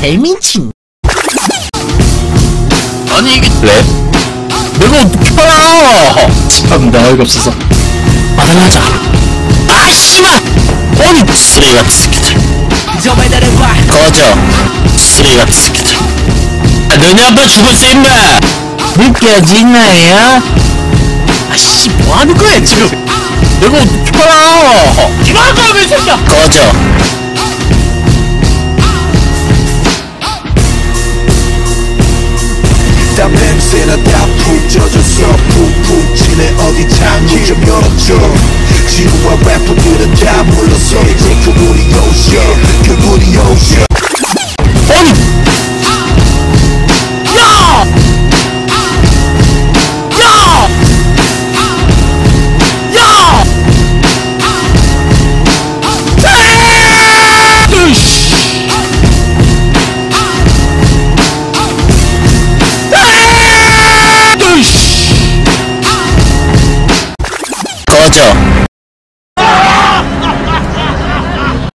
개미친 아니 이게 랩 내가 어떻게 알아 참나 어이가 없어서. 말하자. 아 씨발! 어디 쓰레기 같은 새끼들. 꺼져 쓰레기 같은 새끼들. 너네 아빠 죽었어 임마 느껴지나요? 아씨 뭐하는 거야 지금? 내가 어떻게 알아? 기만가 왜 새끼야! 꺼져. 땀 냄새나 다푹 젖었어. 푹푹 찌네 어디 창문 좀 열어줘. 지루한 래퍼들은 다 물러서 으이씨! 꺼져